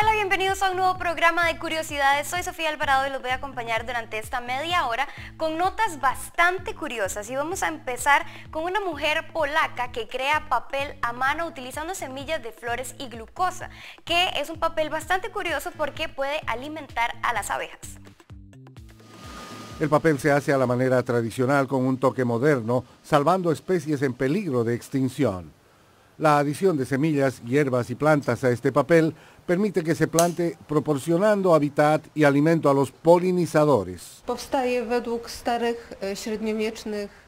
Hola, bienvenidos a un nuevo programa de curiosidades. Soy Sofía Alvarado y los voy a acompañar durante esta media hora con notas bastante curiosas. Y vamos a empezar con una mujer polaca que crea papel a mano utilizando semillas de flores y glucosa, que es un papel bastante curioso porque puede alimentar a las abejas. El papel se hace a la manera tradicional con un toque moderno, salvando especies en peligro de extinción. La adición de semillas, hierbas y plantas a este papel permite que se plante proporcionando hábitat y alimento a los polinizadores.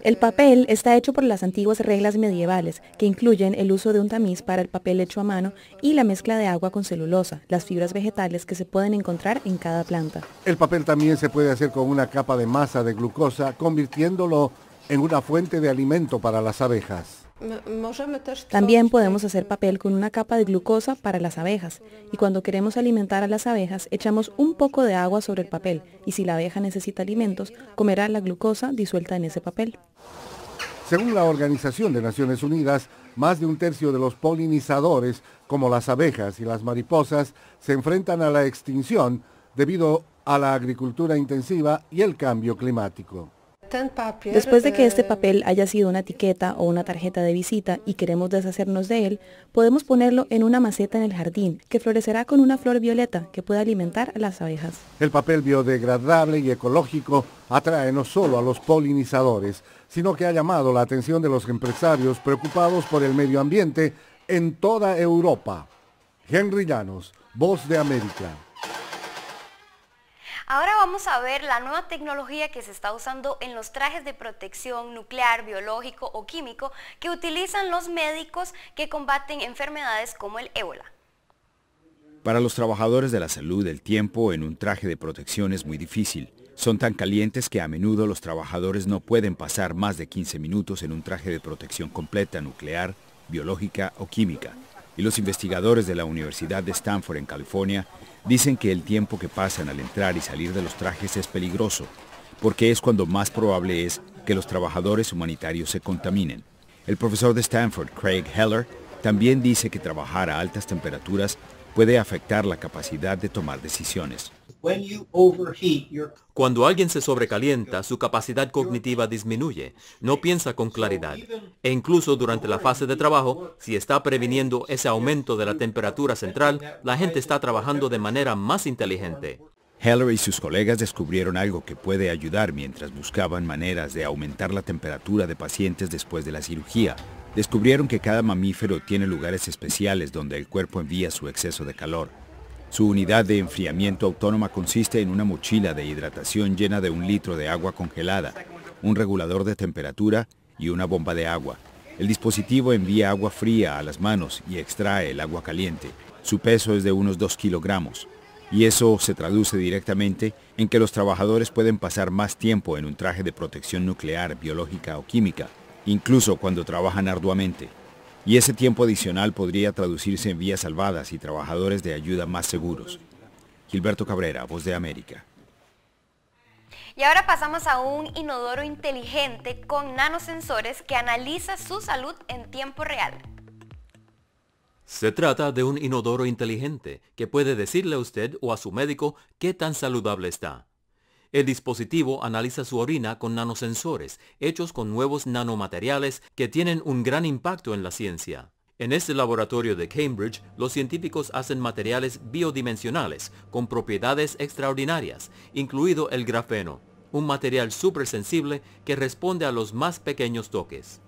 El papel está hecho por las antiguas reglas medievales, que incluyen el uso de un tamiz para el papel hecho a mano y la mezcla de agua con celulosa, las fibras vegetales que se pueden encontrar en cada planta. El papel también se puede hacer con una capa de masa de glucosa, convirtiéndolo en una fuente de alimento para las abejas. También podemos hacer papel con una capa de glucosa para las abejas y cuando queremos alimentar a las abejas echamos un poco de agua sobre el papel y si la abeja necesita alimentos comerá la glucosa disuelta en ese papel. Según la Organización de Naciones Unidas, más de un tercio de los polinizadores, como las abejas y las mariposas, se enfrentan a la extinción debido a la agricultura intensiva y el cambio climático. Después de que este papel haya sido una etiqueta o una tarjeta de visita y queremos deshacernos de él, podemos ponerlo en una maceta en el jardín, que florecerá con una flor violeta que puede alimentar a las abejas. El papel biodegradable y ecológico atrae no solo a los polinizadores, sino que ha llamado la atención de los empresarios preocupados por el medio ambiente en toda Europa. Henry Llanos, Voz de América. Ahora vamos a ver la nueva tecnología que se está usando en los trajes de protección nuclear, biológico o químico que utilizan los médicos que combaten enfermedades como el ébola. Para los trabajadores de la salud, el tiempo en un traje de protección es muy difícil. Son tan calientes que a menudo los trabajadores no pueden pasar más de 15 minutos en un traje de protección completa nuclear, biológica o química. Y los investigadores de la Universidad de Stanford en California Dicen que el tiempo que pasan al entrar y salir de los trajes es peligroso, porque es cuando más probable es que los trabajadores humanitarios se contaminen. El profesor de Stanford, Craig Heller, también dice que trabajar a altas temperaturas puede afectar la capacidad de tomar decisiones. Cuando alguien se sobrecalienta, su capacidad cognitiva disminuye, no piensa con claridad. E incluso durante la fase de trabajo, si está previniendo ese aumento de la temperatura central, la gente está trabajando de manera más inteligente. Heller y sus colegas descubrieron algo que puede ayudar mientras buscaban maneras de aumentar la temperatura de pacientes después de la cirugía. Descubrieron que cada mamífero tiene lugares especiales donde el cuerpo envía su exceso de calor. Su unidad de enfriamiento autónoma consiste en una mochila de hidratación llena de un litro de agua congelada, un regulador de temperatura y una bomba de agua. El dispositivo envía agua fría a las manos y extrae el agua caliente. Su peso es de unos 2 kilogramos. Y eso se traduce directamente en que los trabajadores pueden pasar más tiempo en un traje de protección nuclear, biológica o química, incluso cuando trabajan arduamente y ese tiempo adicional podría traducirse en vías salvadas y trabajadores de ayuda más seguros. Gilberto Cabrera, Voz de América. Y ahora pasamos a un inodoro inteligente con nanosensores que analiza su salud en tiempo real. Se trata de un inodoro inteligente que puede decirle a usted o a su médico qué tan saludable está. El dispositivo analiza su orina con nanosensores, hechos con nuevos nanomateriales que tienen un gran impacto en la ciencia. En este laboratorio de Cambridge, los científicos hacen materiales biodimensionales con propiedades extraordinarias, incluido el grafeno, un material súper sensible que responde a los más pequeños toques.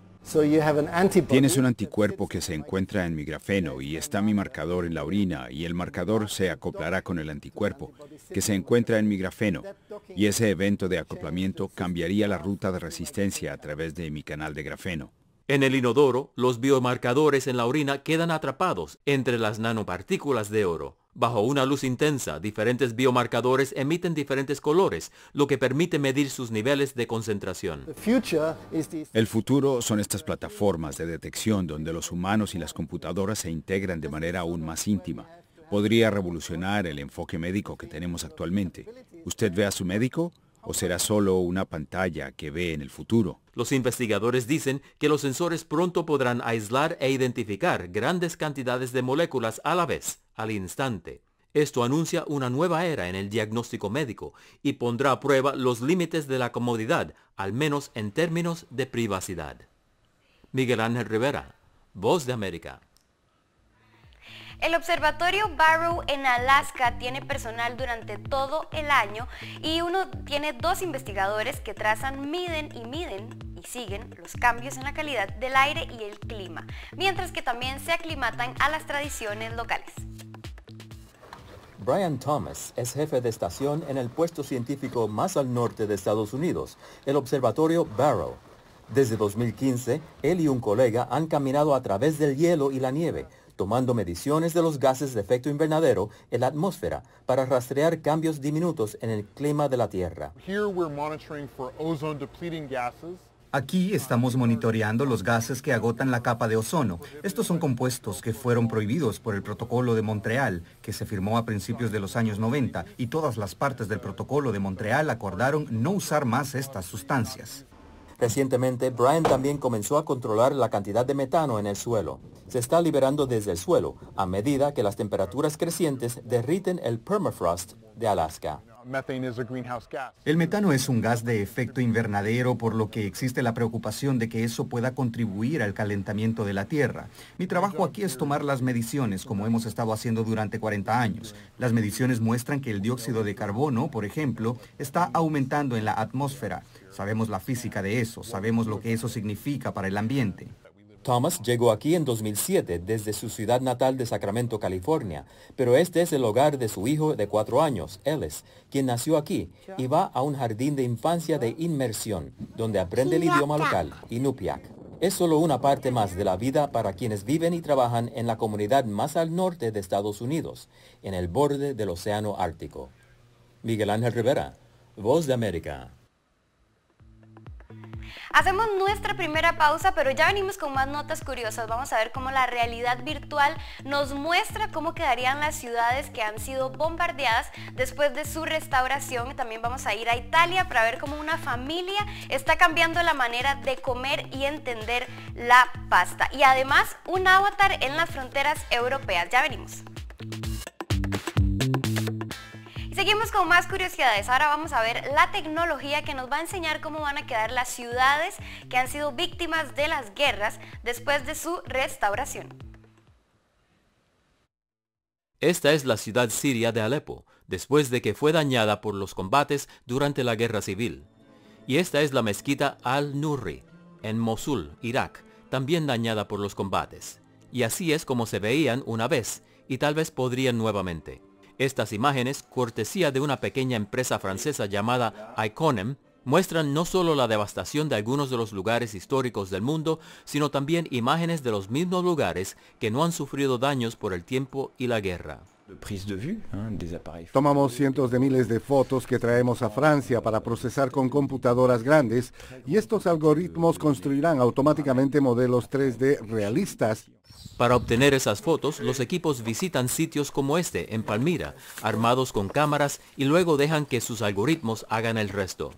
Tienes un anticuerpo que se encuentra en mi grafeno y está mi marcador en la orina y el marcador se acoplará con el anticuerpo que se encuentra en mi grafeno y ese evento de acoplamiento cambiaría la ruta de resistencia a través de mi canal de grafeno. En el inodoro, los biomarcadores en la orina quedan atrapados entre las nanopartículas de oro. Bajo una luz intensa, diferentes biomarcadores emiten diferentes colores, lo que permite medir sus niveles de concentración. El futuro son estas plataformas de detección donde los humanos y las computadoras se integran de manera aún más íntima. Podría revolucionar el enfoque médico que tenemos actualmente. ¿Usted ve a su médico? ¿O será solo una pantalla que ve en el futuro? Los investigadores dicen que los sensores pronto podrán aislar e identificar grandes cantidades de moléculas a la vez, al instante. Esto anuncia una nueva era en el diagnóstico médico y pondrá a prueba los límites de la comodidad, al menos en términos de privacidad. Miguel Ángel Rivera, Voz de América. El Observatorio Barrow en Alaska tiene personal durante todo el año y uno tiene dos investigadores que trazan, miden y miden y siguen los cambios en la calidad del aire y el clima, mientras que también se aclimatan a las tradiciones locales. Brian Thomas es jefe de estación en el puesto científico más al norte de Estados Unidos, el Observatorio Barrow. Desde 2015, él y un colega han caminado a través del hielo y la nieve, tomando mediciones de los gases de efecto invernadero en la atmósfera para rastrear cambios diminutos en el clima de la Tierra. Aquí estamos monitoreando los gases que agotan la capa de ozono. Estos son compuestos que fueron prohibidos por el Protocolo de Montreal, que se firmó a principios de los años 90, y todas las partes del Protocolo de Montreal acordaron no usar más estas sustancias. Recientemente, Brian también comenzó a controlar la cantidad de metano en el suelo. Se está liberando desde el suelo a medida que las temperaturas crecientes derriten el permafrost de Alaska. El metano es un gas de efecto invernadero, por lo que existe la preocupación de que eso pueda contribuir al calentamiento de la Tierra. Mi trabajo aquí es tomar las mediciones, como hemos estado haciendo durante 40 años. Las mediciones muestran que el dióxido de carbono, por ejemplo, está aumentando en la atmósfera. Sabemos la física de eso, sabemos lo que eso significa para el ambiente. Thomas llegó aquí en 2007 desde su ciudad natal de Sacramento, California, pero este es el hogar de su hijo de cuatro años, Ellis, quien nació aquí y va a un jardín de infancia de inmersión, donde aprende el idioma local, Inupiaq. Es solo una parte más de la vida para quienes viven y trabajan en la comunidad más al norte de Estados Unidos, en el borde del Océano Ártico. Miguel Ángel Rivera, Voz de América. Hacemos nuestra primera pausa, pero ya venimos con más notas curiosas. Vamos a ver cómo la realidad virtual nos muestra cómo quedarían las ciudades que han sido bombardeadas después de su restauración. También vamos a ir a Italia para ver cómo una familia está cambiando la manera de comer y entender la pasta. Y además un avatar en las fronteras europeas. Ya venimos. Seguimos con más curiosidades. Ahora vamos a ver la tecnología que nos va a enseñar cómo van a quedar las ciudades que han sido víctimas de las guerras después de su restauración. Esta es la ciudad siria de Alepo, después de que fue dañada por los combates durante la guerra civil. Y esta es la mezquita Al-Nurri, en Mosul, Irak, también dañada por los combates. Y así es como se veían una vez, y tal vez podrían nuevamente. Estas imágenes, cortesía de una pequeña empresa francesa llamada Iconem, muestran no solo la devastación de algunos de los lugares históricos del mundo, sino también imágenes de los mismos lugares que no han sufrido daños por el tiempo y la guerra. Tomamos cientos de miles de fotos que traemos a Francia para procesar con computadoras grandes y estos algoritmos construirán automáticamente modelos 3D realistas. Para obtener esas fotos, los equipos visitan sitios como este, en Palmira, armados con cámaras y luego dejan que sus algoritmos hagan el resto.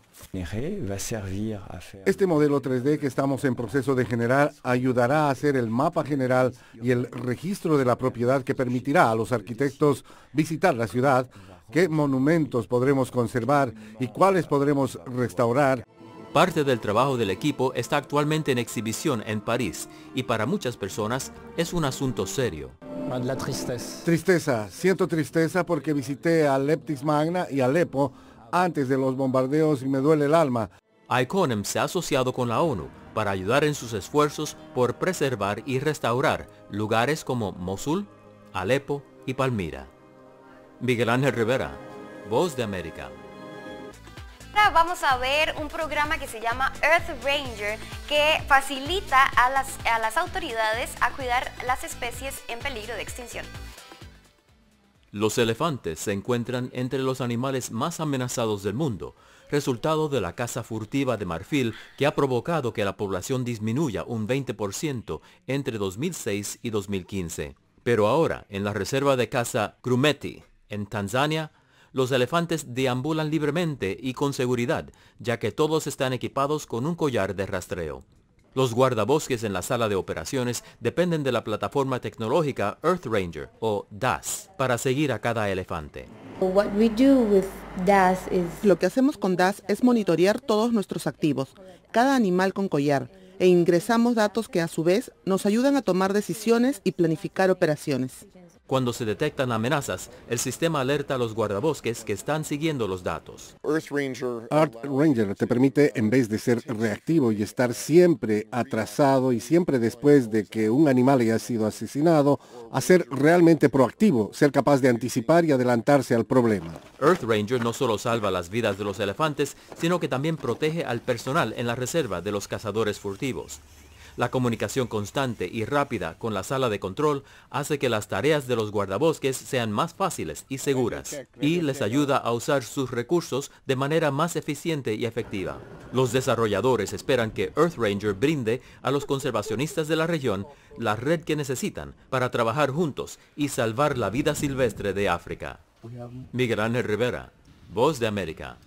Este modelo 3D que estamos en proceso de generar ayudará a hacer el mapa general y el registro de la propiedad que permitirá a los arquitectos visitar la ciudad, qué monumentos podremos conservar y cuáles podremos restaurar. Parte del trabajo del equipo está actualmente en exhibición en París y para muchas personas es un asunto serio. Tristeza, siento tristeza porque visité a Leptis Magna y Alepo antes de los bombardeos y me duele el alma. ICONEM se ha asociado con la ONU para ayudar en sus esfuerzos por preservar y restaurar lugares como Mosul, Alepo y Palmira. Miguel Ángel Rivera, Voz de América. Ahora vamos a ver un programa que se llama Earth Ranger que facilita a las, a las autoridades a cuidar las especies en peligro de extinción. Los elefantes se encuentran entre los animales más amenazados del mundo, resultado de la caza furtiva de marfil que ha provocado que la población disminuya un 20% entre 2006 y 2015. Pero ahora, en la reserva de caza Grumeti, en Tanzania, los elefantes deambulan libremente y con seguridad, ya que todos están equipados con un collar de rastreo. Los guardabosques en la sala de operaciones dependen de la plataforma tecnológica Earth Ranger o DAS para seguir a cada elefante. Lo que hacemos con DAS es monitorear todos nuestros activos, cada animal con collar, e ingresamos datos que a su vez nos ayudan a tomar decisiones y planificar operaciones. Cuando se detectan amenazas, el sistema alerta a los guardabosques que están siguiendo los datos. Earth Ranger, te permite, en vez de ser reactivo y estar siempre atrasado y siempre después de que un animal haya sido asesinado, a ser realmente proactivo, ser capaz de anticipar y adelantarse al problema. Earth Ranger no solo salva las vidas de los elefantes, sino que también protege al personal en la reserva de los cazadores furtivos. La comunicación constante y rápida con la sala de control hace que las tareas de los guardabosques sean más fáciles y seguras y les ayuda a usar sus recursos de manera más eficiente y efectiva. Los desarrolladores esperan que Earth Ranger brinde a los conservacionistas de la región la red que necesitan para trabajar juntos y salvar la vida silvestre de África. Miguel Ángel Rivera, Voz de América.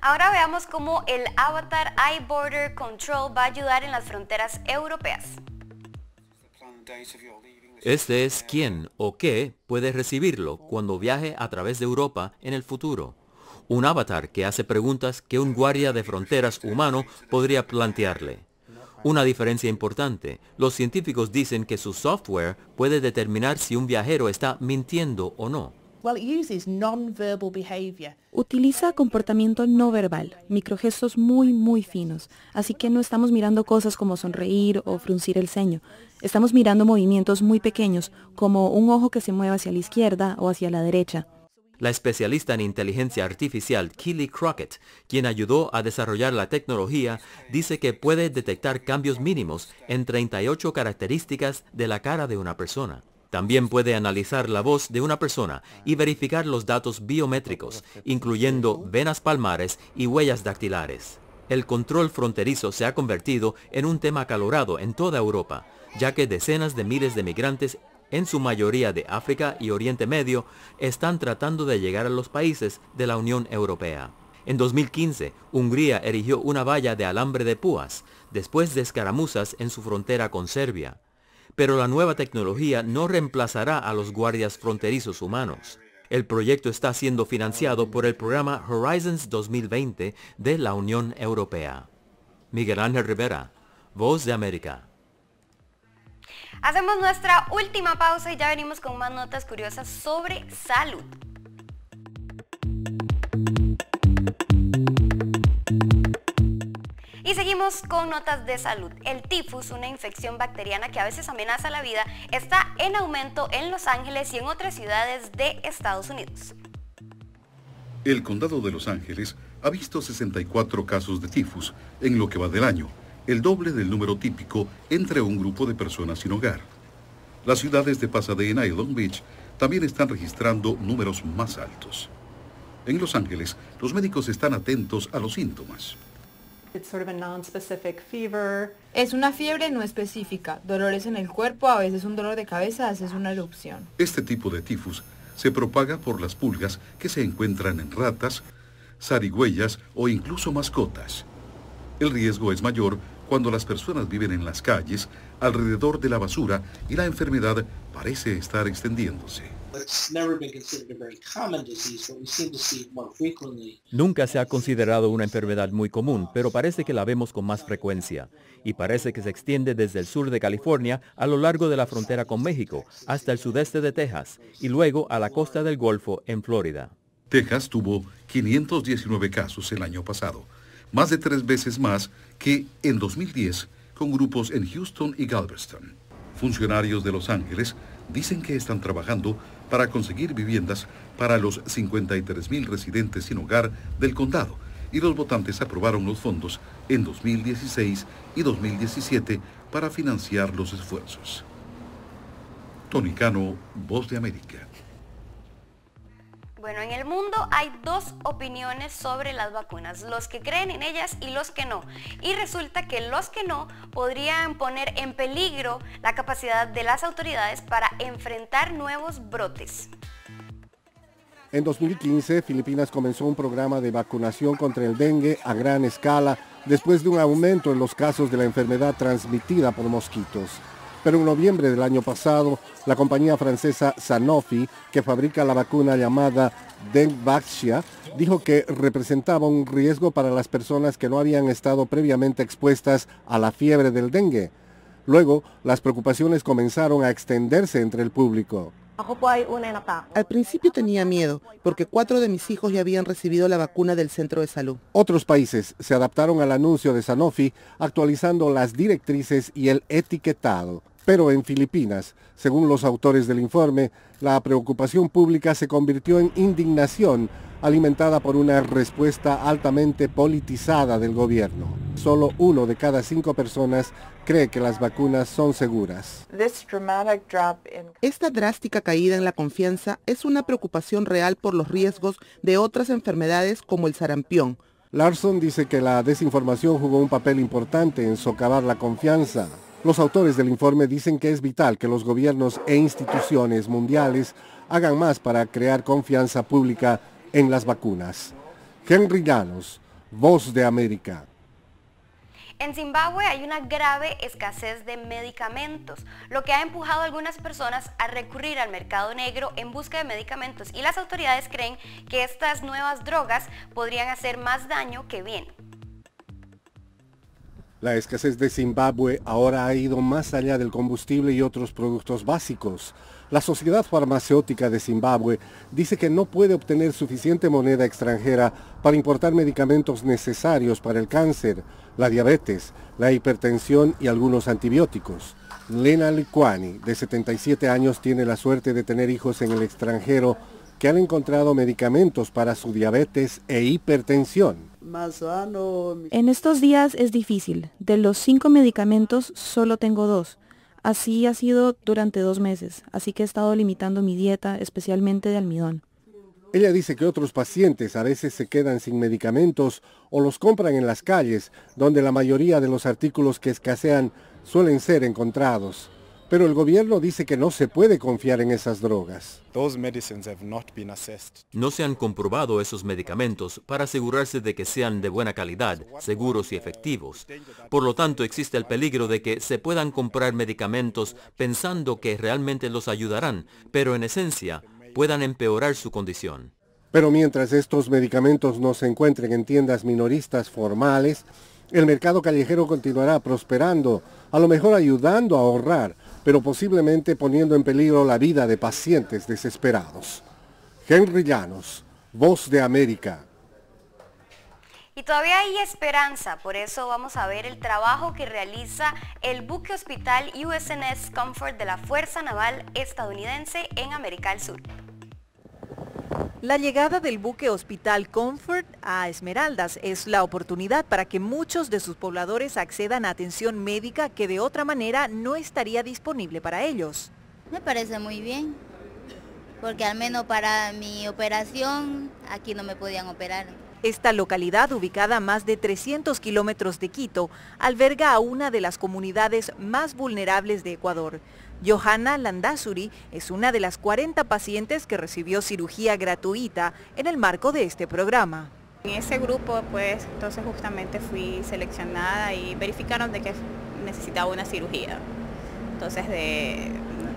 Ahora veamos cómo el Avatar iBorder Control va a ayudar en las fronteras europeas. Este es quién o qué puede recibirlo cuando viaje a través de Europa en el futuro. Un avatar que hace preguntas que un guardia de fronteras humano podría plantearle. Una diferencia importante, los científicos dicen que su software puede determinar si un viajero está mintiendo o no. Utiliza comportamiento no verbal, microgestos muy, muy finos. Así que no estamos mirando cosas como sonreír o fruncir el ceño. Estamos mirando movimientos muy pequeños, como un ojo que se mueve hacia la izquierda o hacia la derecha. La especialista en inteligencia artificial Keely Crockett, quien ayudó a desarrollar la tecnología, dice que puede detectar cambios mínimos en 38 características de la cara de una persona. También puede analizar la voz de una persona y verificar los datos biométricos, incluyendo venas palmares y huellas dactilares. El control fronterizo se ha convertido en un tema acalorado en toda Europa, ya que decenas de miles de migrantes, en su mayoría de África y Oriente Medio, están tratando de llegar a los países de la Unión Europea. En 2015, Hungría erigió una valla de alambre de púas, después de escaramuzas en su frontera con Serbia pero la nueva tecnología no reemplazará a los guardias fronterizos humanos. El proyecto está siendo financiado por el programa Horizons 2020 de la Unión Europea. Miguel Ángel Rivera, Voz de América. Hacemos nuestra última pausa y ya venimos con más notas curiosas sobre salud. Seguimos con notas de salud. El tifus, una infección bacteriana que a veces amenaza la vida, está en aumento en Los Ángeles y en otras ciudades de Estados Unidos. El condado de Los Ángeles ha visto 64 casos de tifus en lo que va del año, el doble del número típico entre un grupo de personas sin hogar. Las ciudades de Pasadena y Long Beach también están registrando números más altos. En Los Ángeles, los médicos están atentos a los síntomas. Es una fiebre no específica, dolores en el cuerpo, a veces un dolor de cabeza, a veces una erupción. Este tipo de tifus se propaga por las pulgas que se encuentran en ratas, zarigüeyas o incluso mascotas. El riesgo es mayor cuando las personas viven en las calles, alrededor de la basura y la enfermedad parece estar extendiéndose. Nunca se ha considerado una enfermedad muy común, pero parece que la vemos con más frecuencia. Y parece que se extiende desde el sur de California a lo largo de la frontera con México, hasta el sudeste de Texas y luego a la costa del Golfo en Florida. Texas tuvo 519 casos el año pasado, más de tres veces más que en 2010 con grupos en Houston y Galveston. Funcionarios de Los Ángeles dicen que están trabajando para conseguir viviendas para los 53 residentes sin hogar del condado y los votantes aprobaron los fondos en 2016 y 2017 para financiar los esfuerzos. Tony Cano, Voz de América. Bueno, en el mundo hay dos opiniones sobre las vacunas, los que creen en ellas y los que no. Y resulta que los que no podrían poner en peligro la capacidad de las autoridades para enfrentar nuevos brotes. En 2015, Filipinas comenzó un programa de vacunación contra el dengue a gran escala después de un aumento en los casos de la enfermedad transmitida por mosquitos. Pero en noviembre del año pasado, la compañía francesa Sanofi, que fabrica la vacuna llamada Dengvaxia, dijo que representaba un riesgo para las personas que no habían estado previamente expuestas a la fiebre del dengue. Luego, las preocupaciones comenzaron a extenderse entre el público. Al principio tenía miedo, porque cuatro de mis hijos ya habían recibido la vacuna del centro de salud. Otros países se adaptaron al anuncio de Sanofi, actualizando las directrices y el etiquetado. Pero en Filipinas, según los autores del informe, la preocupación pública se convirtió en indignación alimentada por una respuesta altamente politizada del gobierno. Solo uno de cada cinco personas cree que las vacunas son seguras. Esta drástica caída en la confianza es una preocupación real por los riesgos de otras enfermedades como el sarampión. Larson dice que la desinformación jugó un papel importante en socavar la confianza. Los autores del informe dicen que es vital que los gobiernos e instituciones mundiales hagan más para crear confianza pública en las vacunas. Henry Llanos, Voz de América. En Zimbabue hay una grave escasez de medicamentos, lo que ha empujado a algunas personas a recurrir al mercado negro en busca de medicamentos y las autoridades creen que estas nuevas drogas podrían hacer más daño que bien. La escasez de Zimbabue ahora ha ido más allá del combustible y otros productos básicos. La Sociedad Farmacéutica de Zimbabue dice que no puede obtener suficiente moneda extranjera para importar medicamentos necesarios para el cáncer, la diabetes, la hipertensión y algunos antibióticos. Lena Likwani, de 77 años, tiene la suerte de tener hijos en el extranjero que han encontrado medicamentos para su diabetes e hipertensión. En estos días es difícil. De los cinco medicamentos, solo tengo dos. Así ha sido durante dos meses, así que he estado limitando mi dieta, especialmente de almidón. Ella dice que otros pacientes a veces se quedan sin medicamentos o los compran en las calles, donde la mayoría de los artículos que escasean suelen ser encontrados. Pero el gobierno dice que no se puede confiar en esas drogas. No se han comprobado esos medicamentos para asegurarse de que sean de buena calidad, seguros y efectivos. Por lo tanto, existe el peligro de que se puedan comprar medicamentos pensando que realmente los ayudarán, pero en esencia puedan empeorar su condición. Pero mientras estos medicamentos no se encuentren en tiendas minoristas formales, el mercado callejero continuará prosperando, a lo mejor ayudando a ahorrar, pero posiblemente poniendo en peligro la vida de pacientes desesperados. Henry Llanos, Voz de América. Y todavía hay esperanza, por eso vamos a ver el trabajo que realiza el buque hospital USNS Comfort de la Fuerza Naval estadounidense en América del Sur. La llegada del buque Hospital Comfort a Esmeraldas es la oportunidad para que muchos de sus pobladores accedan a atención médica que de otra manera no estaría disponible para ellos. Me parece muy bien, porque al menos para mi operación aquí no me podían operar. Esta localidad, ubicada a más de 300 kilómetros de Quito, alberga a una de las comunidades más vulnerables de Ecuador. Johanna Landazuri es una de las 40 pacientes que recibió cirugía gratuita en el marco de este programa. En ese grupo, pues, entonces justamente fui seleccionada y verificaron de que necesitaba una cirugía. Entonces,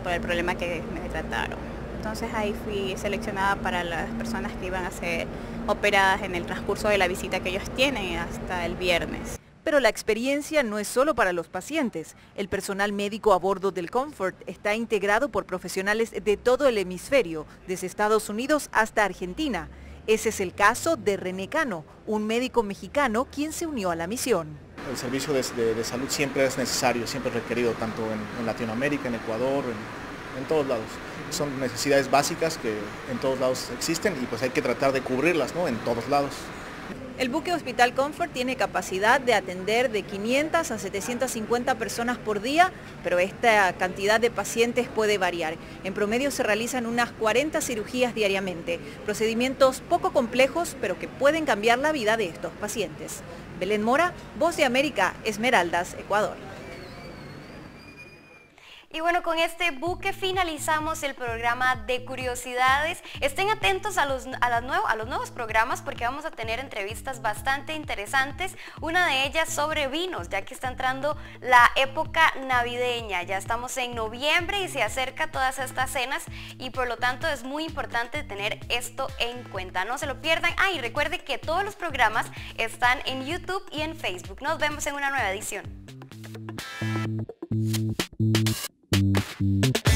por el problema que me trataron. Entonces ahí fui seleccionada para las personas que iban a ser operadas en el transcurso de la visita que ellos tienen hasta el viernes. Pero la experiencia no es solo para los pacientes. El personal médico a bordo del Comfort está integrado por profesionales de todo el hemisferio, desde Estados Unidos hasta Argentina. Ese es el caso de René Cano, un médico mexicano quien se unió a la misión. El servicio de, salud siempre es necesario, siempre es requerido, tanto en, Latinoamérica, en Ecuador, en, en todos lados. Son necesidades básicas que en todos lados existen y pues hay que tratar de cubrirlas ¿no? en todos lados. El buque Hospital Comfort tiene capacidad de atender de 500 a 750 personas por día, pero esta cantidad de pacientes puede variar. En promedio se realizan unas 40 cirugías diariamente, procedimientos poco complejos, pero que pueden cambiar la vida de estos pacientes. Belén Mora, Voz de América, Esmeraldas, Ecuador. Y bueno, con este buque finalizamos el programa de curiosidades. Estén atentos a los, a, a los nuevos programas porque vamos a tener entrevistas bastante interesantes. Una de ellas sobre vinos, ya que está entrando la época navideña. Ya estamos en noviembre y se acerca todas estas cenas y por lo tanto es muy importante tener esto en cuenta. No se lo pierdan. Ah, y recuerde que todos los programas están en YouTube y en Facebook. Nos vemos en una nueva edición. Thank you.